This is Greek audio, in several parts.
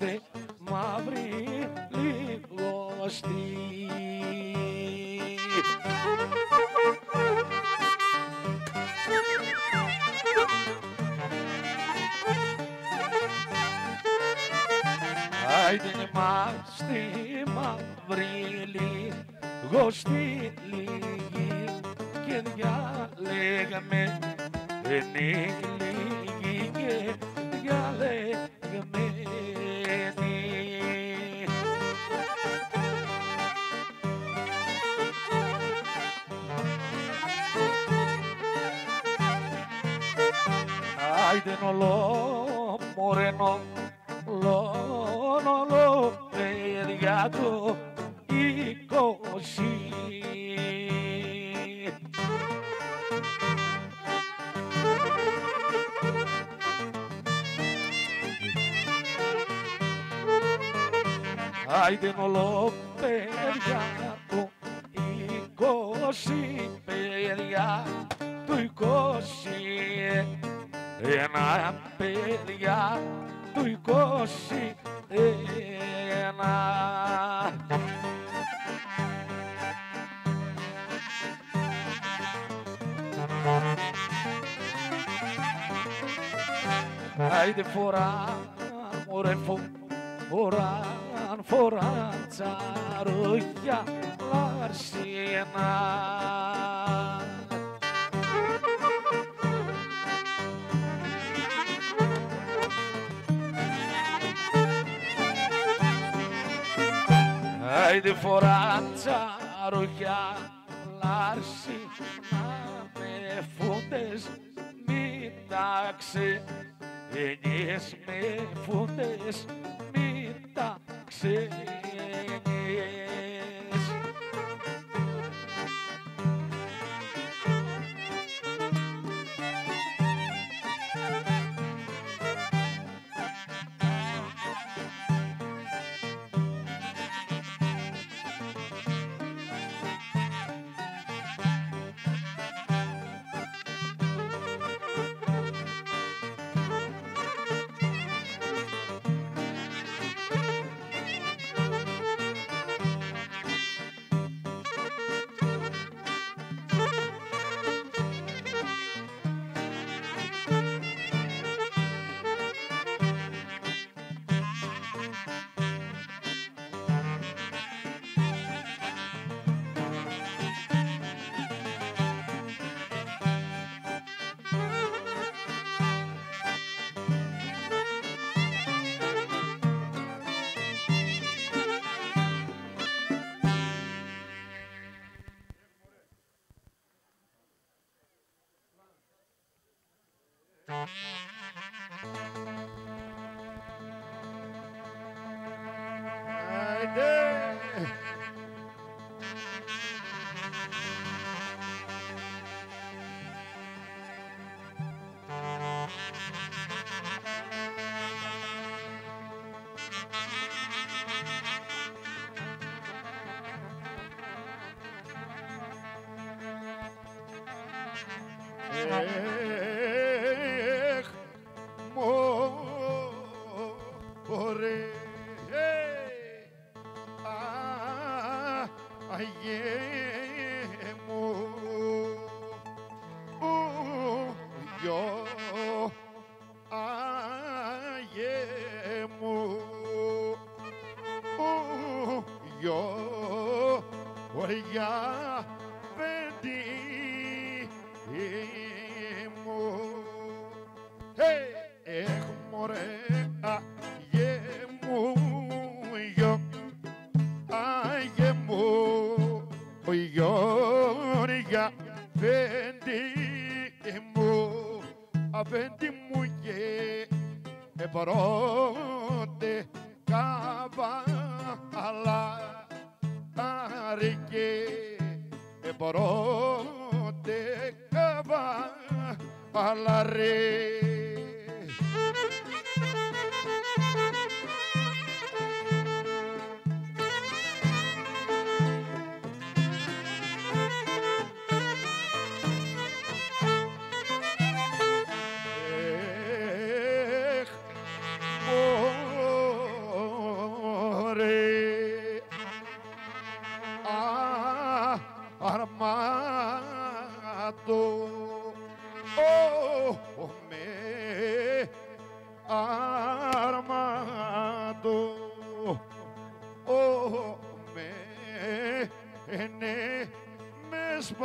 είμαστε μαύροι λιγοστοί. Άιντε είμαστε μαύροι λιγοστοί λίγοι και διαλέγαμε είναι Άιντε νολό μωρένο, λό, παιδιά του είκοσι. Άιντε νολό, παιδιά του είκοσι, παιδιά του είκοσι. Ένα παιδιά του είκοσι ένα. Άιντε φορά, μωρέ φοράν, φοράν τσαρούχια λαρσίνα. Άιντε φορά τσαρούχια λάρση να με φούντες μη τάξει Ενιές με φούντες μη τάξει day. Yeah. Αγιέ μου, ου, γιο, αγιέ μου, ου, γιο, απέντε μου και επρότε καβάλα, αρκέ, επρότε καβάλα ρε. Το ο, με αρμάτο ο, με ναι με!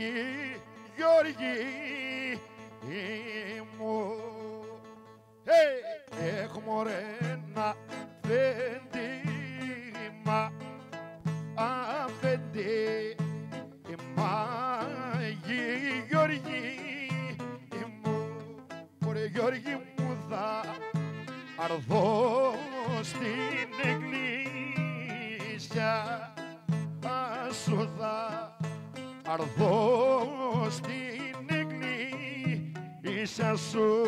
γη, Γιώργη μου. Hey, έχουμε ένα φέντη, μα αφέντη, μα γη Γιώργη μου, μωρέ Γιώργη μου θα αρθώ στην εκκλησιά, σου θα αρθώ στην εκκλησιά σου